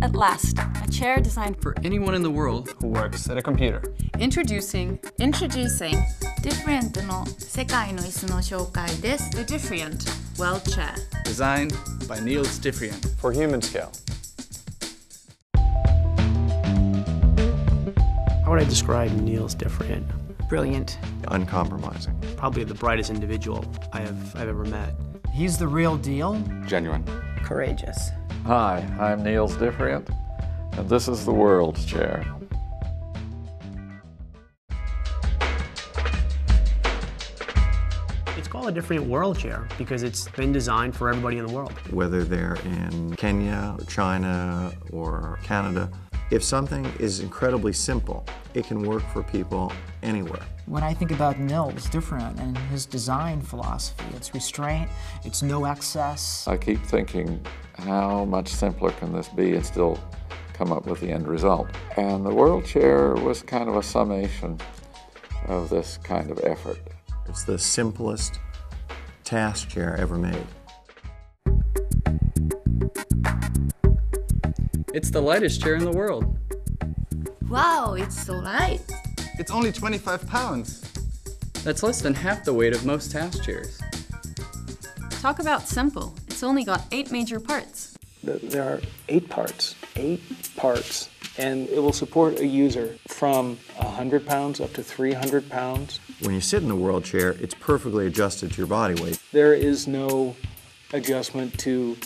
At last, a chair designed for anyone in the world who works at a computer. Introducing, introducing Diffrient the Diffrient world Chair. Designed by Niels Diffrient. For Humanscale. How would I describe Niels Diffrient? Brilliant. Uncompromising. Probably the brightest individual I have I've ever met. He's the real deal. Genuine courageous. Hi, I'm Niels Diffrient, and this is the World Chair. It's called a Diffrient world chair because it's been designed for everybody in the world. Whether they're in Kenya, or China, or Canada, if something is incredibly simple, it can work for people anywhere. When I think about Niels Diffrient and his design philosophy, it's restraint, it's no excess. I keep thinking, how much simpler can this be and still come up with the end result? And the World Chair was kind of a summation of this kind of effort. It's the simplest task chair ever made. It's the lightest chair in the world. Wow, it's so light It's only 25 pounds. That's less than half the weight of most task chairs. Talk about simple. It's only got eight major parts. There are eight parts, eight parts, and it will support a user from 100 pounds up to 300 pounds. When you sit in the world chair, it's perfectly adjusted to your body weight. There is no adjustment to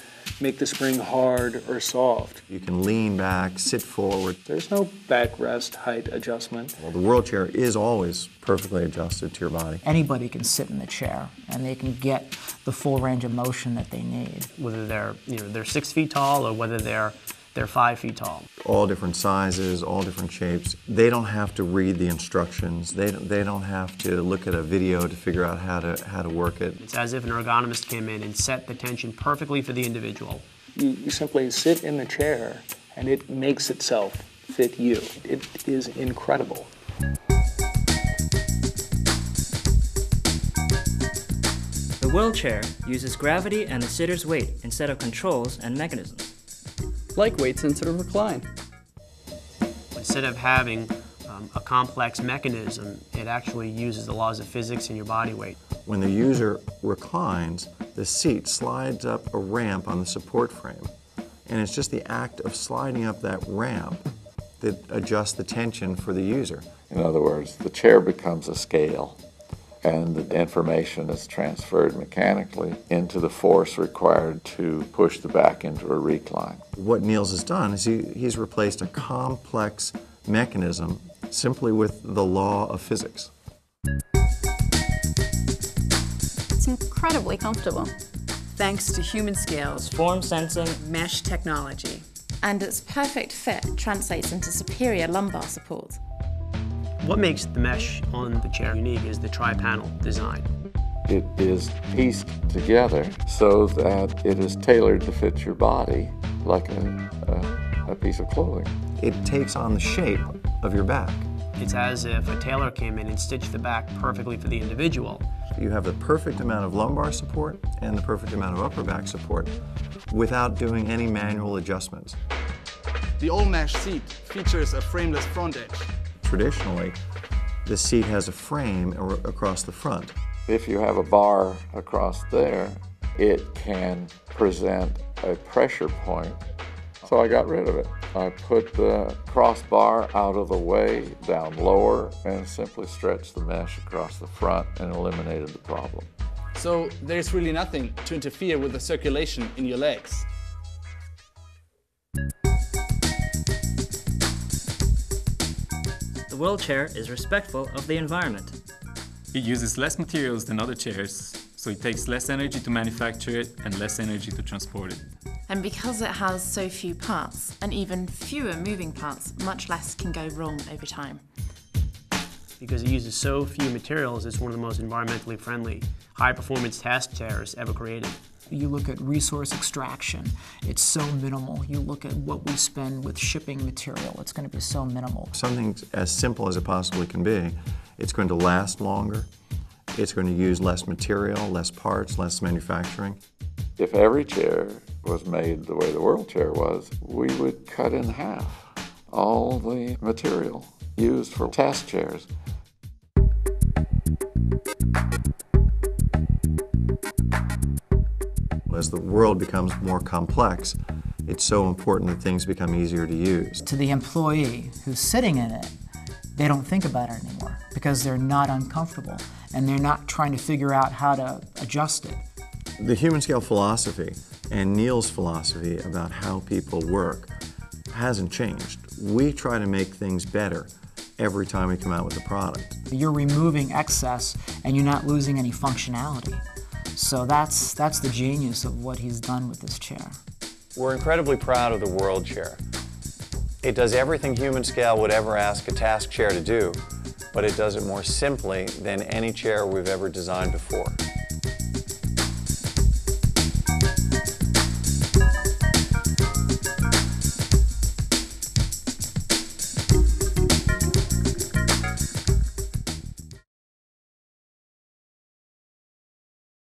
make the spring hard or soft. You can lean back, sit forward. There's no backrest height adjustment. Well, the world chair is always perfectly adjusted to your body. Anybody can sit in the chair and they can get the full range of motion that they need. Whether they're you know they're six feet tall or whether they're they're five feet tall. All different sizes, all different shapes. They don't have to read the instructions. They don't, they don't have to look at a video to figure out how to, how to work it. It's as if an ergonomist came in and set the tension perfectly for the individual. You, you simply sit in the chair and it makes itself fit you. It is incredible. The World Chair uses gravity and the sitter's weight instead of controls and mechanisms. Like weights instead of recline. Instead of having um, a complex mechanism, it actually uses the laws of physics and your body weight. When the user reclines, the seat slides up a ramp on the support frame. And it's just the act of sliding up that ramp that adjusts the tension for the user. In other words, the chair becomes a scale, and the information is transferred mechanically into the force required to push the back into a recline. What Niels has done is he, he's replaced a complex mechanism simply with the law of physics. It's incredibly comfortable. Thanks to Humanscale's, Form sensing, mesh technology. and its perfect fit translates into superior lumbar support. What makes the mesh on the chair unique is the tri-panel design. It is pieced together so that it is tailored to fit your body like a, a, a piece of clothing. It takes on the shape of your back. It's as if a tailor came in and stitched the back perfectly for the individual. You have the perfect amount of lumbar support and the perfect amount of upper back support without doing any manual adjustments. The all mesh seat features a frameless front edge. Traditionally, the seat has a frame across the front. If you have a bar across there, it can present a pressure point. So I got rid of it. I put the crossbar out of the way, down lower, and simply stretched the mesh across the front and eliminated the problem. So there's really nothing to interfere with the circulation in your legs. The World Chair is respectful of the environment. It uses less materials than other chairs, so it takes less energy to manufacture it and less energy to transport it. And because it has so few parts, and even fewer moving parts, much less can go wrong over time. Because it uses so few materials, it's one of the most environmentally friendly, high performance task chairs ever created. You look at resource extraction, it's so minimal. You look at what we spend with shipping material, it's going to be so minimal. Something as simple as it possibly can be, it's going to last longer, it's going to use less material, less parts, less manufacturing. If every chair was made the way the World Chair was, we would cut in half all the material used for task chairs. As the world becomes more complex, it's so important that things become easier to use. To the employee who's sitting in it, they don't think about it anymore because they're not uncomfortable and they're not trying to figure out how to adjust it. The Humanscale philosophy and Niels' philosophy about how people work hasn't changed. We try to make things better every time we come out with a product. You're removing excess and you're not losing any functionality. So that's, that's the genius of what he's done with this chair. We're incredibly proud of the World Chair. It does everything Humanscale would ever ask a task chair to do, but it does it more simply than any chair we've ever designed before.